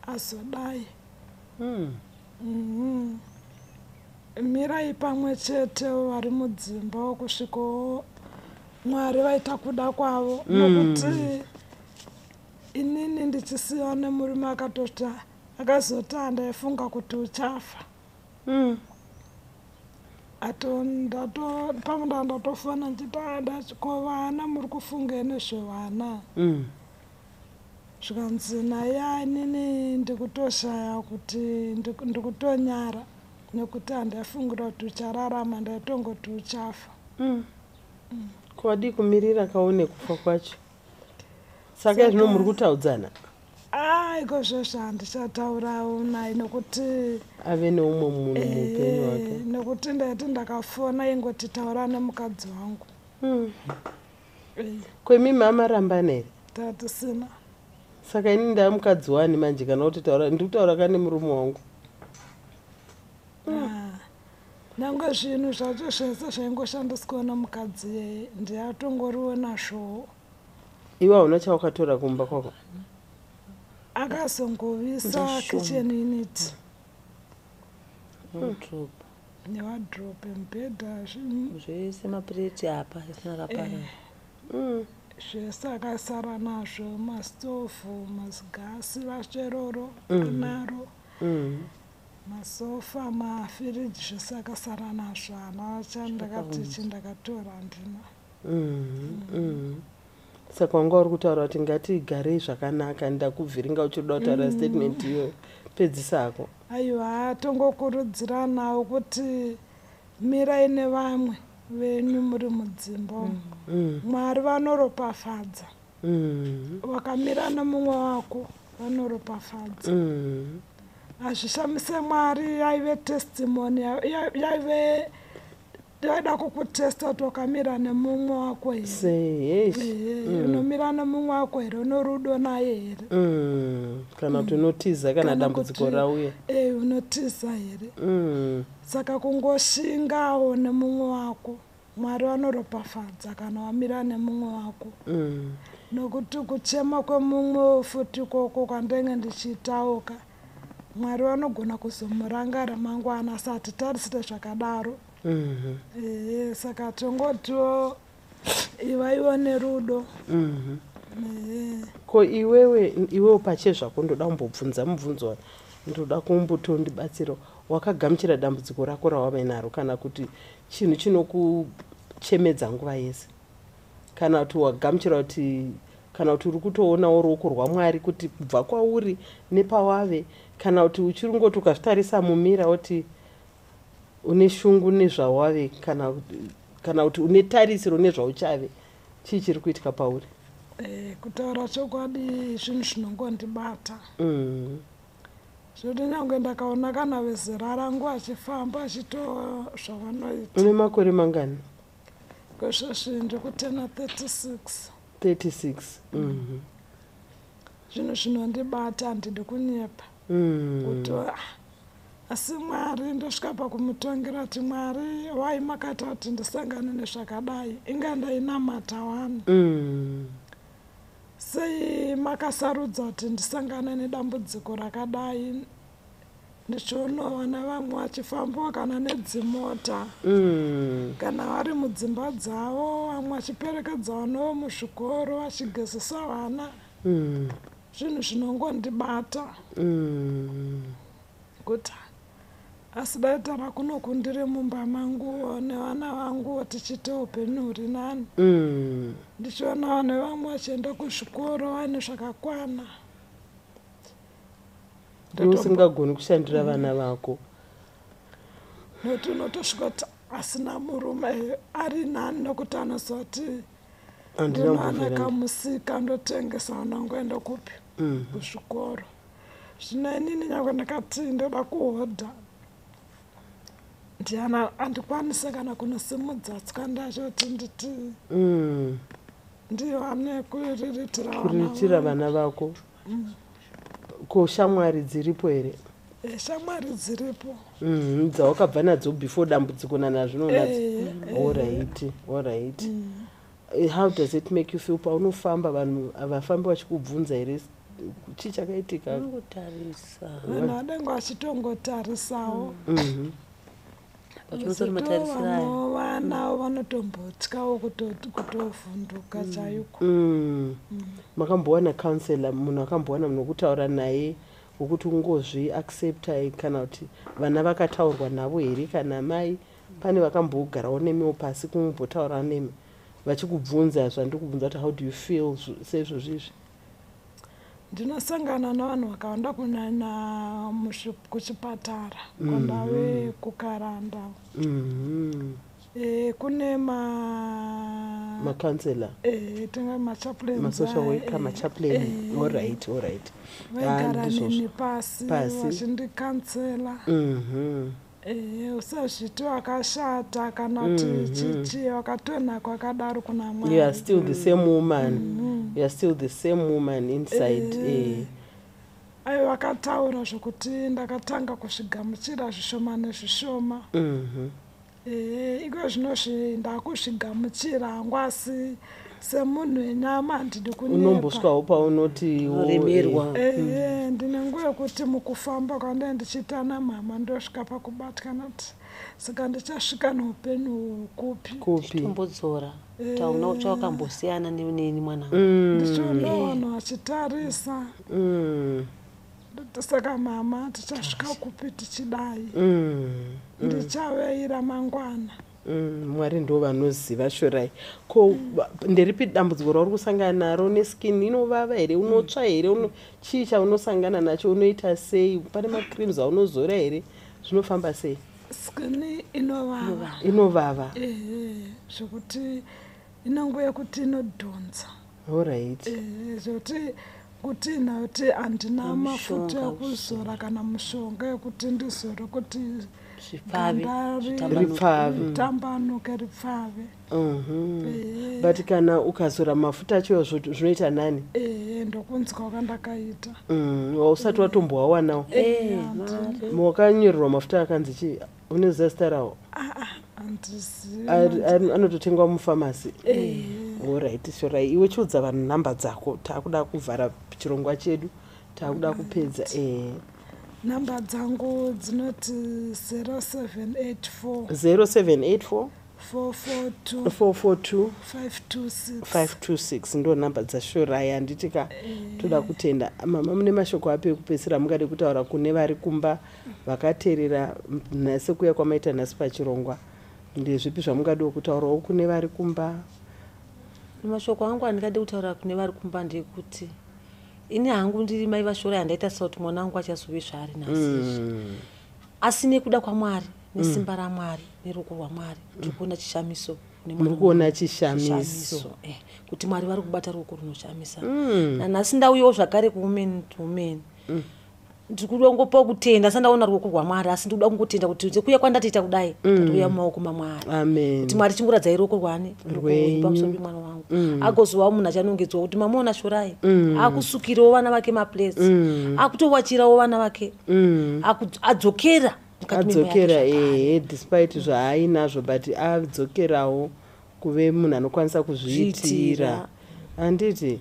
azodai Mm. Mhm. mirai pamwe chete vari mudzimba kusvikawo mwari vaita kuda kwavo nokuti inini ndichisiyiwa nemurume akatoti akazoti handaifunga kuti uchafa Mm. ato ndato pamunda ndatofona ndichitaada ko vana muri kufunge nezvevana Mm. zvikanzi naye inini ndikutoshaya kuti ndiku- ndikutonyara nekuti handaifungira kuti uchararama ndaitongoti uchafa Mm. kwadi kumirira kaone kufa kwacho saka zvino muri kutaudzana. Ai kozvozvo handichataurawo naye nekuti ave neumwe munhu muupenyu eh, hwake nekuti ndaiti ndakafona ingoti taura nemukadzi wangu. Mm. Eh, kwemi mamarambana here tatisina saka ini ndaa mukadzi wani manje kana kuti taura ndiri kutaura kane murume wangu? Ah, nyange zvinhu zvacho zvese zvaingoshandiswa nemukadzi yeye ndiatongoriwo nazvowo iwe hauna chawakatora kumba kwako akazongovisa kitchen unit wardrobe newadrobe mubhedha zvinhu zvese mapureti apa isina kaparara Mm. zvese akasara nazvo mastovhu mazigasi vacheroro anaro Mm. masofa mafiriji zvese akasara nazvo hana chandakati chindakatora handina. Mm. Saka wanga uri kutaura kuti ngatigarei zvakanaka ndakubviringa uchida kutaura statement iyoyo pedzisako aiwa tongokurudziranawo kuti mirai nevamwe venyu muri mudzimba umu Mm. mwari vanoropafadza Mm. wakamira nemumwe wako vanoropafadza Mm. hazvishamise mwari yaive testimony ya- ya- yaive yaida kukutesta kuti wakamira nemumwe wako here? Ehe, unomira nemumwe wako here? Une rudo naye here? Mm. kana kuti unotiza kana dambudziko rauya e unotiza here? Mm. saka kungoshingawo nemumwe wako. Mwari vanoropafadza kana wamira nemumwe wako. Mm. nokuti kuchema kwemumwe futi koko kwandenge ndichitauka. Mwari vanogona kuzomuranga ramangwana asi hatitarisire zvakadaro. Ehe saka tongotiwo ivaiwo nerudo. Mhm. ehe. Ko iwewe iwewe pache zvako ndoda kumbobvunza mubvunzo wa ndoda kumbotondibatsirawo wakagamuchira dambudziko rako rawave naro kana kuti chinhu chinokuchemedza nguva yese? Kana kuti wagamuchira kuti kana kuti uri kutoonawo ruoko rwamwari kuti kubva kwauri nepawave kana kuti uchiri ngoti ukazvitarisa mumira woti une shungu nezvawave kana kana kuti une tarisiro nezvauchave chii chiri kuitika pauri? Eh, kutaura chokwadi zvinhu zvinongondibata. Mm. zvoti nyange ndakaona kana vezera rangu achifamba achito zvavanoita. Une makore mangani? Kwezvezvi ndiri kutena 36 36 Mhm. zvinhu zvinondibata handidi kunyepa. Mm. kuti ah, asi mwari ndosvika pakumutongera kuti mwari wai makaita kuti ndisangane nezvakadai inga ndainamata wani Mm. sei makasarudza kuti ndisangane nedambudziko rakadai ndichionawana vamwe vachifambiwa kana nedzimota Mm. kana vari mudzimba dzavo vamwe vachiperekedza vanovo muzvikoro vachigezesa vana Mm. zvinhu zvinongondibata Mm. kuti asi daitara kuno kundiri mumba mangu nevana vangu tichiite upenyu huri nani. Mm. ndichiona vanhu vamwe vachienda kuzvikoro vaine zvakakwana. Iwe usingagoni kushandira vana vako. Nokuti unotosvika kuti asina murume ari nani nokuti handina ndinoana kamusika ndotengesa unangoenda kupi? Mm. kuzvikoro. Zvino inini nyange ndakati ndoda kuhodha ndiana handikwanise kana kunosimudza tsika kuti nditi Mm. ndiwane kuriritira vana kuriritira vana vako. Ko shamwari dziripo here? Eh, shamwari dziripo. Mhm, dzawakabva nadzo before dambudziko nanazvino nadzo. Eh, eh, allright allright mm. How does it make you feel? Paunofamba vanhu havafambi vachikubvunza here? Chii chakaitika? Vanhu vadenga vachitongotarisawo Mhm. pachinosori matarisirayo vana vanotombotyawo kuto- kutovhunduka chaiko Mm. makambowana counsellor munhu akambowana munhu wokutaura naye wokuti ungozviaccepta kana kuti vana vakataurwa navo here kana mai. Pane vakambogarawo nemiwo pasi kumbotaura nemi vachikubvunza zvandiri kubvunza kuti how do you feel zv- sezvo zvizvi ndinosangana navanhu vakawanda kunyanya kuchipatara kwandave kukaranda. Mhm. e, kune ma macounsellor e, tinga machaplains masocial worker eh, machaplain eh, allright allright vaigara Ah, neni pasi Pasi. vachindikansela. Mhm. e, usazviti wakashata kana kuti Mhm. chichi wakatonha kwakadaro kuna you mwari are still the same woman Mhm. you are still the same woman inside Eh. eh. ai vakataura zvokuti ndakatanga kuzvigamuchira zvishoma nezvishoma Mhm. ee iko zvinozvi ndakuzvigamuchira hangu asi semunhu wenyama handidi kunyepa unombosvikawo paunoti unoremerwa. ee ndine nguva yekuti mukufamba kwandai ndichiita namama ndosvika pakubatkana kuti saka ndichasvika neupenyu kupi kupi? Tombodzora Eh. tauna chawakambosiyana neni mwanangu Mm. ndichiona vanhu vachitarisa. Mm. saka mama tichasvika kupi tichidai? Mm. ndichaveira mangwana. Mm. Mwari ndo vanoziva shorai. Ko nderipi dambudziko rauri kusangana naro? Neskin inovava here? Unotsva here? Uno- chii chaunosangana nacho? Unoita sei? Pane macreams aunozora here? Zvinofamba sei? Skini inovava. Inovava. Ehe zvokuti inonguva yekuti inodhonza. Ehe zvokuti kuti nakuti handina mafuta ekuzora kana mushonga yekuti ndizore kuti zvipfavi ganda zvitambanuke. Ripfavi. ritambanuke ripfave Mhm. but kana ukazora mafuta acho zvo- zvinoita nani? Ndokunzwa kwandakaita. Mm, wausati watombowawanawo Eh, mari wakanyorerwa mafuta akanzi chii unoziva zita rawo Ari- ari- anototengwa mufamasi. Oright shorai iwe chiudza vanhu nhamba dzako taakuda kuvhara chirongwa chedu taakuda kupedza. eh. Nhamba dzangu dzinoti 0784 0784 442 442 526 526 ndo nhamba dzashorai handiti ka toda kutenda. Mama mune mashoko api ekupedzisira mungade kutaura kune vari kumba vakateerera nhasi kuya kwamaita nhasi pachirongwa. Ndezvipi zvamungadiwo kutaurawo kune vari kumba? Mashoko angu andingade kutaura kune vari kumba ndekuti ini hangu ndiri mai vashora handaita sauti mwana wangu achazove zvaari nhasi asi nekuda kwamwari nesimba ramwari neruoko rwamwari ndiri kuona chishamiso muri kuona chishamiso. Eh, kuti mwari vari kubata ruoko runoshamisa nanhasi ndauyawo zvakare kuwomen to women. Ndiri kuda kungopa kutenda sandaona ruoko rwamwari asi ndiri kuda kungotenda kuti kuya kwandatiita kudai ndatiuya mumaoko mamwari kuti mwari chinguradzai ruoko rwenyu. pamusoro pemwana wangu. Agozovawo munhu achanongedzwa kuti mamuona shorai. Akusukirawo vana vake maplesi. Akutowachirawo vana vake. Adzokera adzokera ehe despite zvaainazvo but adzokerawo kuve munhu anokwanisa kuzviitira. Zviitira. Handiti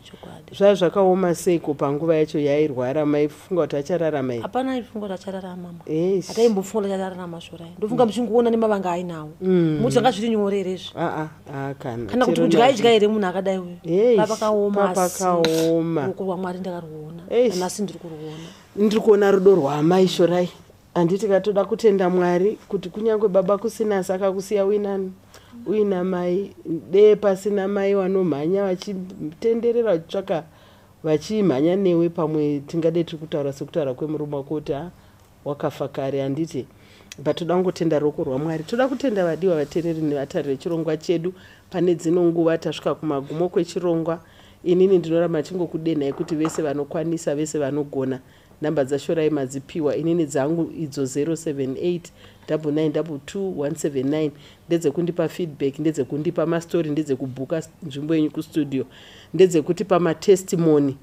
zvaa zvakaoma seiko panguva yacho yairwara? Maifunga kuti achararama here hapana ifunga kuti achararama ma Eish. hataimbofunga kuti achararama shorai ndofunga muchingoona nemavanga ainawo. Muti zvanga zviri nyore here izvi? Aa aa kana kana kuti kudya idya here munhu akadai uyu? Eish, papakaoma asi papakaoma. ruoko rwamwari ndakaruona. Nanhasi ndiri kuruona. Ndiri kuona rudo rwamai shorai handiti katoda kutenda mwari kuti kunyange baba kusina sakakusiya uinani uina mai dee pasina mai vanomhanya vachitenderera vachitsvaka vachimhanya newe pamwe tingade tiri kutaura sekutaura kwemurume wako kuti ha wakafa kare handiti but toda kungotenda ruoko rwamwari. Toda kutenda vadiwa vateereri nevatariri vechirongwa chedu pane dzino nguva tasvika kumagumo kwechirongwa. Inini ndinoramba chingokudenhai kuti vese vanokwanisa vese vanogona. Nhamba dzashorai madzipiwa inini dzangu idzo 078 992 ndedzekundipa feedback ndedzekundipa mastori ndedzekubhuka nzvimbo yenyu kustudio ndedzekutipa matestimony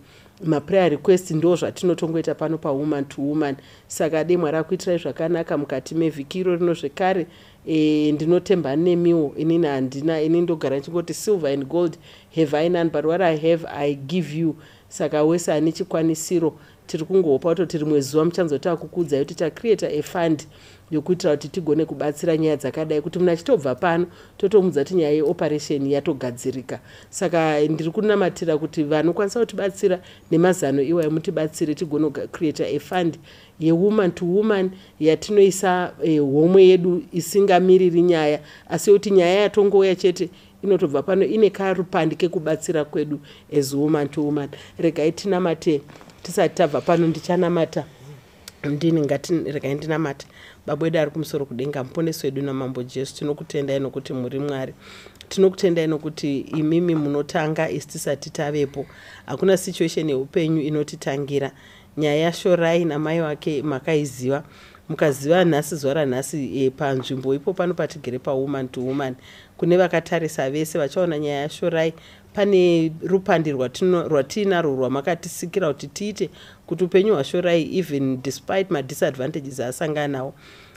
maprayer request ndo zvatinotongoita pano pawoman to woman. Saka de mwari akuitirai zvakanaka mukati mevhiki iro rino zvekare e, ndinotemba nemiwo inini handina inini ndogara ndichingoti silver and gold have i none but what i have i give you. Saka wese ane chikwanisiro tiri kungohopa kutoti rimwe zuva muchanzoti akukudzai kuti tacreata afund yokuitira kuti tigone kubatsira nyaya dzakadai. Kuti munhu achitobva pano totomudza kuti nyaya yeoperation yatogadzirika. Saka ndiri kunamatira kuti vanokwanisa kutibatsira nemazano iwayo mutibatsire tigone kucreata afund yewoman to woman yatinoisa eh, homwe yedu isingamiriri nyaya. Asi yokuti nyaya yatongouya chete inotobva pano ine karupandi kekubatsira kwedu as woman to woman. Regai tinamate tisati tabva pano ndichanamata. Ndini ngati regai ndinamata baba wedu ari kumusoro kudenga muponesi wedu namambo jesu tinokutendai nokuti muri mwari. Tinokutendai nokuti imimi munotanga isi tisati tavepo. Hakuna situation yeupenyu inotitangira. Nyaya yashorai namai wake makaiziva. Mukaziva nhasi zuva ranhasi e, panzvimbo ipo pano patigere pawoman to woman. Kune vakatarisa vese vachaona nyaya yashorai pane rupandi rwatinarwo rwamakatisikira kuti tiite kuti upenyu hwashorai even despite madisadvantages aasangana nawo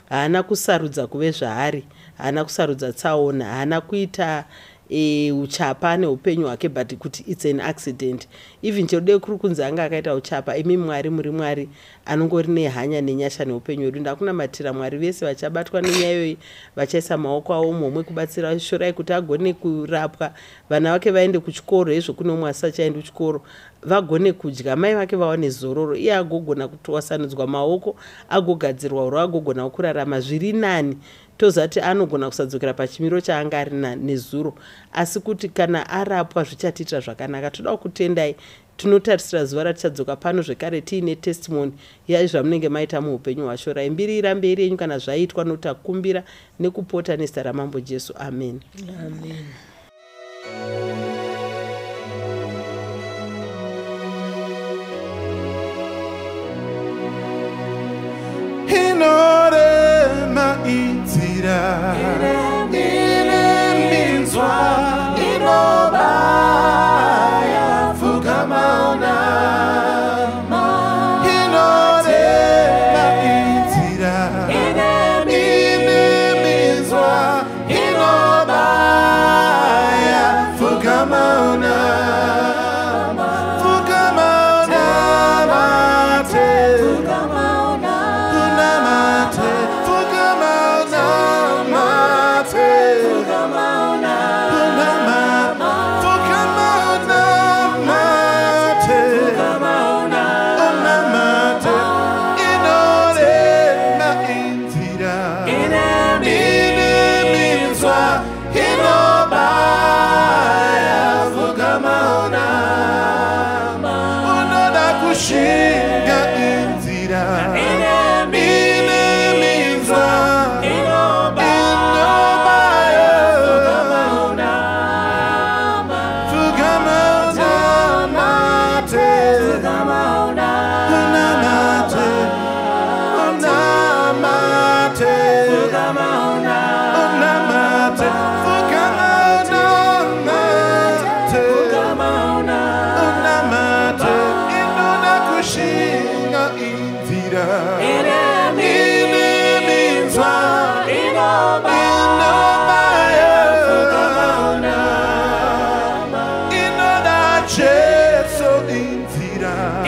haana kusarudza kuve zvaari haana kusarudza tsaona haana kuita e, uchapa neupenyu hwake but kuti its an accident. Even cherude kuri kunzi anga akaita uchapa imi mwari muri mwari anongori nehanya nenyasha neupenyu hwedu. Ndakunamatira mwari vese vachabatwa nenyaya iyoyi vachaisa maoko avo momwe kubatsira shorai kuti agone kurapwa. Vana vake vaende kuchikoro hezvo kune umwe asisachaendi kuchikoro vagone kudya. Mai vake vawane zororo iye agogona kutwasanudzwa maoko agogadzirwa uro agogonawo kurarama. Zviri nani tozati anogona kusadzokera pachimiro chaanga ari nezuro. Asi kuti kana arapwa zvichatiitira zvakanaka. Toda kutendai tinotarisira zuva ratichadzoka pano zvekare tiine testimony yazvamunenge maita muupenyu hwashorai mbiri irambe iri yenyu kana zvaitwa notakumbira nekupota nezita ramambo jesu. Amen. Inorema side. sceso di inzira.